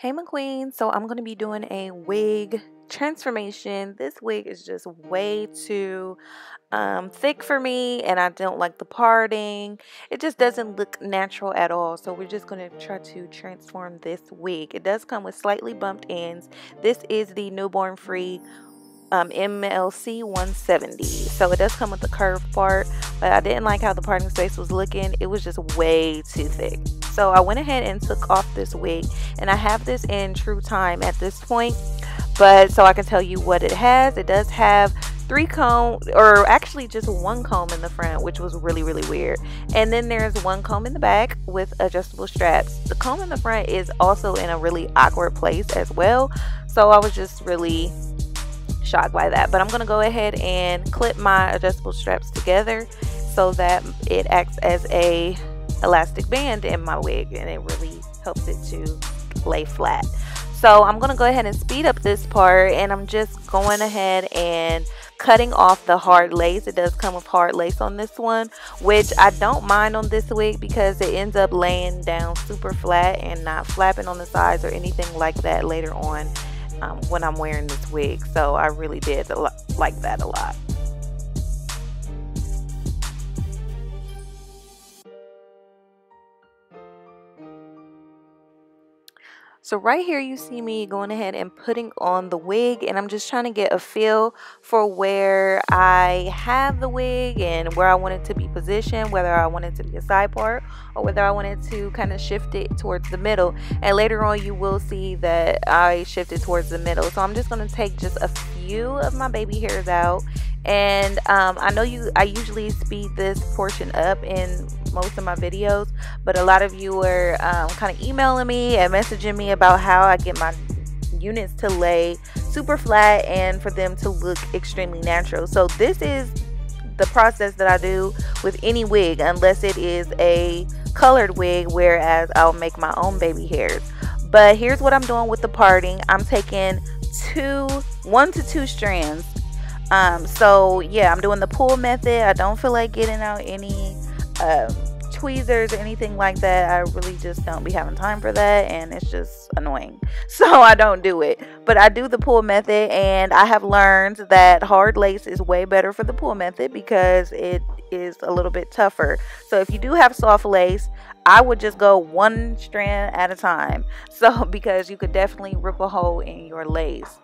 Hey my queen, so I'm going to be doing a wig transformation. This wig is just way too um, thick for me and I don't like the parting. It just doesn't look natural at all. So we're just going to try to transform this wig. It does come with slightly bumped ends. This is the New Born Free um, MLC 170. So it does come with the curved part, but I didn't like how the parting space was looking. It was just way too thick. So I went ahead and took off this wig and I have this in true time at this point. But so I can tell you what it has. It does have three comb or actually just one comb in the front which was really really weird and then there's one comb in the back with adjustable straps the comb in the front is also in a really awkward place as well so i was just really shocked by that but i'm to go ahead and clip my adjustable straps together so that it acts as a elastic band in my wig and it really helps it to lay flat. So I'm going to go ahead and speed up this part and I'm just going ahead and cutting off the hard lace. It does come with hard lace on this one, which I don't mind on this wig because it ends up laying down super flat and not flapping on the sides or anything like that later on um, when I'm wearing this wig. So I really did like that a lot. So right here you see me going ahead and putting on the wig and I'm just trying to get a feel for where I have the wig and where I want it to be positioned, whether I want it to be a side part or whether I wanted to kind of shift it towards the middle. And later on you will see that I shifted towards the middle. So I'm just going to take just a of my baby hairs out. And um, I know you I usually speed this portion up in most of my videos but a lot of you were um, kind of emailing me and messaging me about how I get my units to lay super flat and for them to look extremely natural. So this is the process that I do with any wig unless it is a colored wig whereas I'll make my own baby hairs. But here's what I'm doing with the parting. I'm taking two one to two strands um, so yeah, I'm doing the pull method. I don't feel like getting out any um, tweezers or anything like that. I really just don't be having time for that and it's just annoying. So I don't do it. But I do the pull method and I have learned that hard lace is way better for the pull method because it is a little bit tougher. So if you do have soft lace, I would just go one strand at a time. So because you could definitely rip a hole in your lace.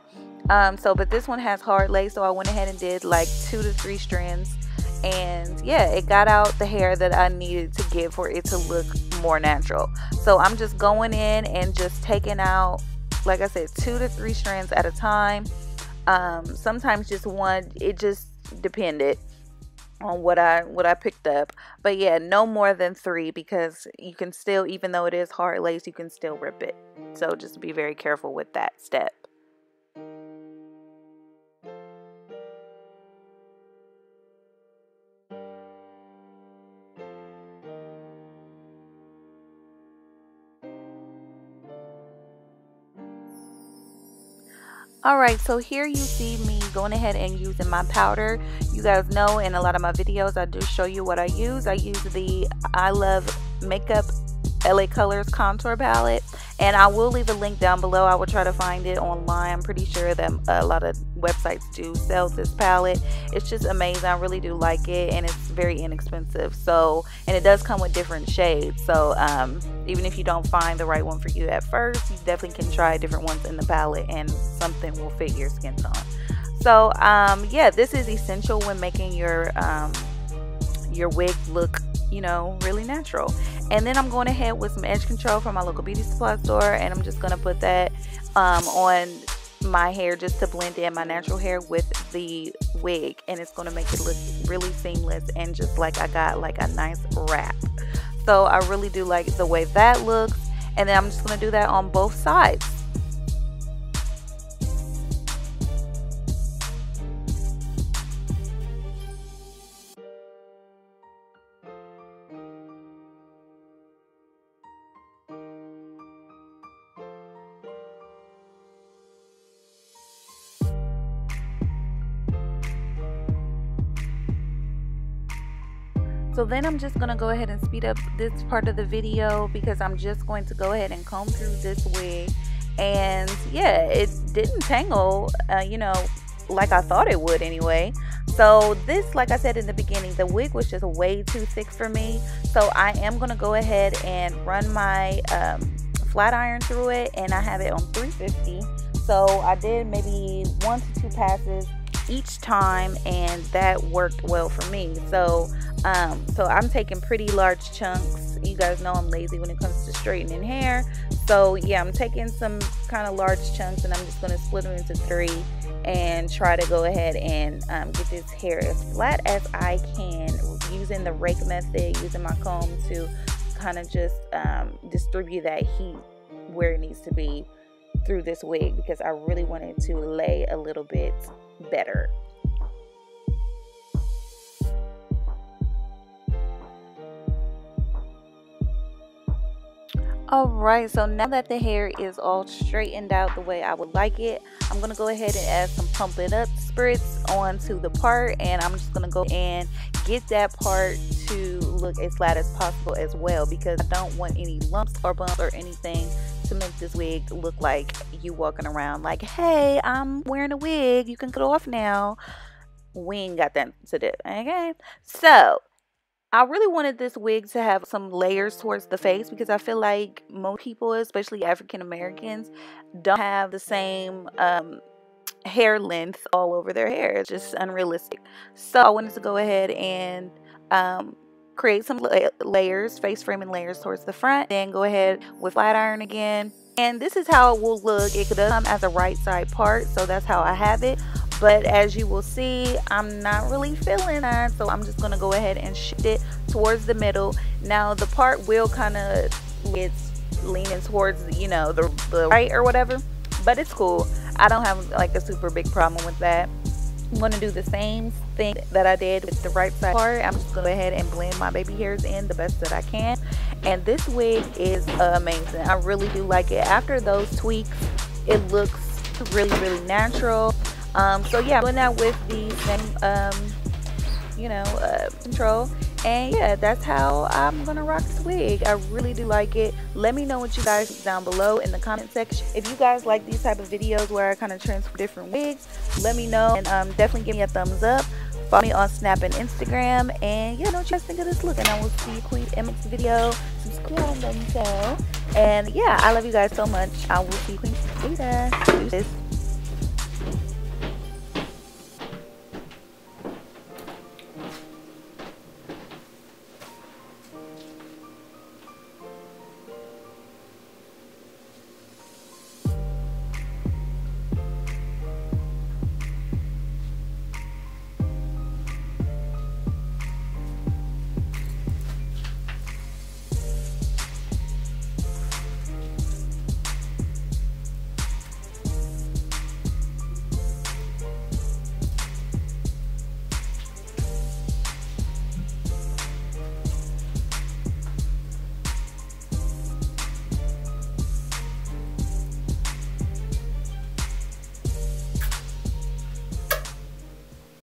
Um, so, but this one has hard lace, so I went ahead and did like two to three strands. And yeah, it got out the hair that I needed to get for it to look more natural. So I'm just going in and just taking out, like I said, two to three strands at a time. Um, sometimes just one, it just depended on what I what I picked up. But yeah, no more than 3 because you can still even though it is hard lace, you can still rip it. So just be very careful with that step. Alright, so here you see me going ahead and using my powder. You guys know in a lot of my videos I do show you what I use. I use the I Love Makeup LA Colors contour palette and I will leave a link down below. I will try to find it online. I'm pretty sure that a lot of websites do sell this palette. It's just amazing. I really do like it and it's very inexpensive. So and it does come with different shades. So um, even if you don't find the right one for you at first you definitely can try different ones in the palette and something will fit your skin tone. So um, yeah this is essential when making your um, your wig look you know, really natural. And then I'm going ahead with some edge control from my local beauty supply store and I'm just going to put that um, on my hair just to blend in my natural hair with the wig and it's going to make it look really seamless and just like I got like a nice wrap. So I really do like the way that looks and then I'm just going to do that on both sides. So then I'm just going to go ahead and speed up this part of the video because I'm just going to go ahead and comb through this wig. And yeah it didn't tangle uh, you know like I thought it would anyway. So this like I said in the beginning the wig was just way too thick for me. So I am gonna go ahead and run my um, flat iron through it and I have it on 350 so I did maybe one to two passes each time and that worked well for me. So um, so I'm taking pretty large chunks. You guys know I'm lazy when it comes to straightening hair. So yeah I'm taking some kind of large chunks and I'm just going to split them into three and try to go ahead and um, get this hair as flat as I can using the rake method using my comb to kind of just um, distribute that heat where it needs to be through this wig because I really wanted to lay a little bit better. Alright, so now that the hair is all straightened out the way I would like it, I'm to go ahead and add some Pump It Up spritz onto the part and I'm just to go and get that part to look as flat as possible as well because I don't want any lumps or bumps or anything to make this wig look like you walking around like, hey, I'm wearing a wig. You can get off now. We ain't got that to do. Okay. So I really wanted this wig to have some layers towards the face because I feel like most people, especially African Americans, don't have the same um, hair length all over their hair. It's just unrealistic. So I wanted to go ahead and um, create some layers, face framing layers towards the front. Then go ahead with flat iron again. And this is how it will look. It does come as a right side part, so that's how I have it. But as you will see, I'm not really feeling that, so I'm just gonna go ahead and shift it towards the middle. Now the part will kind of it's leaning towards you know the, the right or whatever, but it's cool. I don't have like a super big problem with that. I'm going to do the same thing that I did with the right side part. I'm just going to go ahead and blend my baby hairs in the best that I can. And this wig is amazing. I really do like it. After those tweaks, it looks really, really natural. Um, so yeah, I'm doing that with the same, um, you know, uh, control and yeah that's how i'm gonna rock this wig. I really do like it. Let me know what you guys think down below in the comment section. If you guys like these type of videos where i kind of transfer different wigs let me know. And um, definitely give me a thumbs up. Follow me on snap and instagram. And yeah know what you guys think of this look? And i will see you queen in next video. Subscribe so and yeah i love you guys so much. I will see you queen later